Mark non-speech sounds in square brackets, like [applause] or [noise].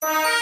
Bye. [laughs]